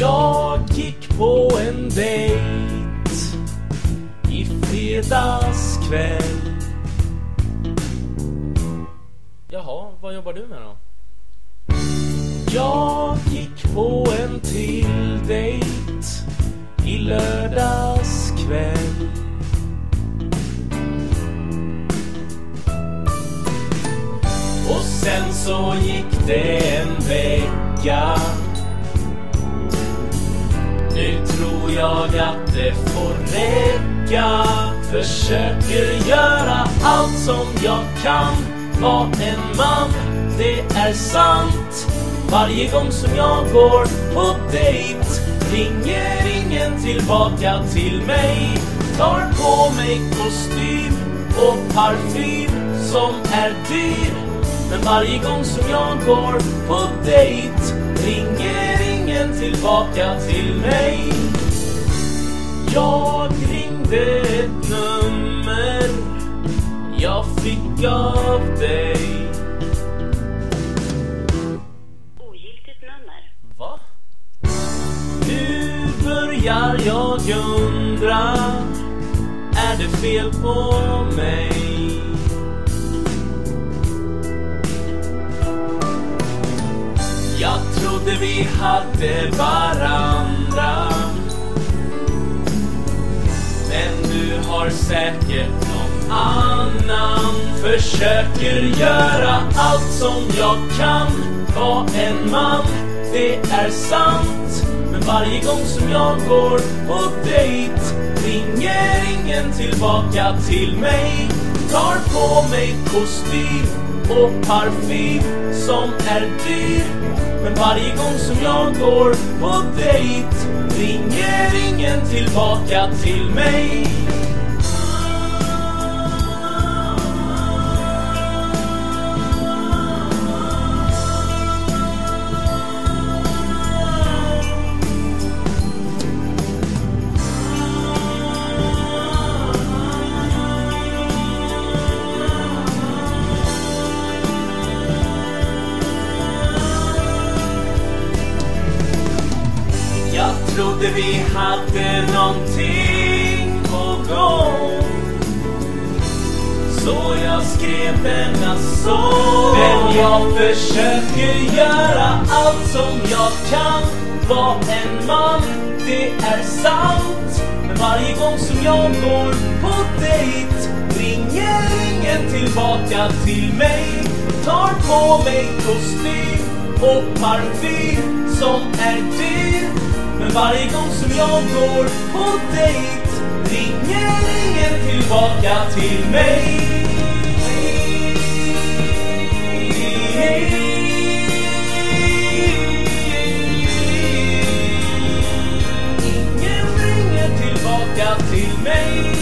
Jag gick på en dejt i fredags kväll. Jaha, vad jobbar du med då? Jag gick på en till dejt i lördags kväll. Och sen så gick det en vecka. Tror jag att det får räcka. Försöker göra allt som jag kan. Var en man, det är sant. Varje gång som jag går på dejt ringer ingen tillbaka till mig. Tar på mig kostym och parfym som är dyr. Men varje gång som jag går på dejt ringer ingen tillbaka till mig. Jag ringde ett nummer jag fick av dig. Ogiltigt nummer. Va? Nu börjar jag undra Är det fel på mig? Trodde vi hade varandra. Men du har säkert någon annan. Försöker göra allt som jag kan. Var en man, det är sant. Men varje gång som jag går på dejt Ringer ingen tillbaka till mig. Tar på mig kostym och parfym som är dyr. Men varje gång som jag går på dejt Ringer ingen tillbaka till mig. Trodde vi hade någonting på gång. Så jag skrev denna sång. Men jag försöker göra allt som jag kan. Var en man, det är sant. Men varje gång som jag går på dejt Ringer ingen tillbaka till mig. Tar på mig kostym och parfym som är dyr men varje gång som jag går på dejt ringer ingen tillbaka till mig. Ingen ringer tillbaka till mig.